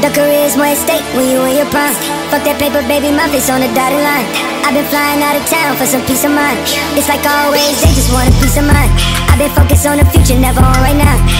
The career's more at stake when you in your prime. Fuck that paper, baby, my face on the dotted line. I've been flying out of town for some peace of mind. It's like always, they just want a piece of mind. I've been focused on the future, never on right now.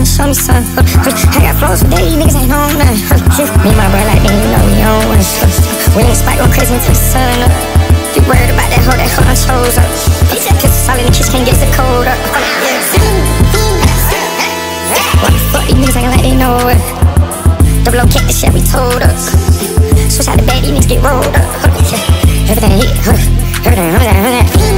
tryna show me some. I got flows for days, niggas ain't on none. Me and my bro like, man, you know we on one. We ain't spike going crazy until the sun up. You worried about that hoe, that hoe done chose up. He said kiss solid and kiss can't get the code up. Why the fuck these niggas acting like they know it? Double O kick the shit we told us. Switch out the bed, these niggas get rolled up. Everything hit, everything, everything.